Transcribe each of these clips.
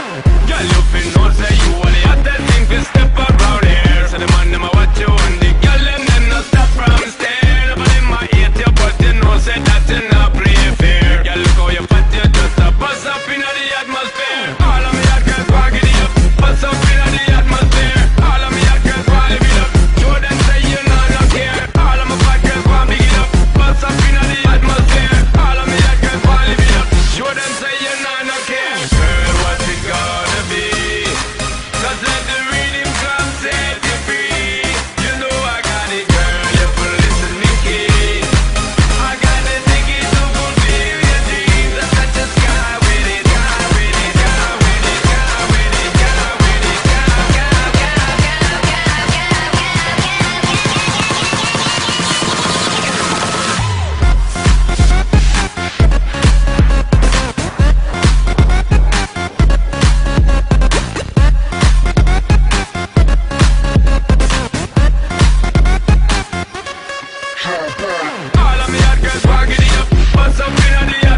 Girl, you feel no say you only had that thing to step around here. Say the man in my All of me hot girls, walk it up, bust up in the.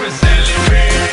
we're.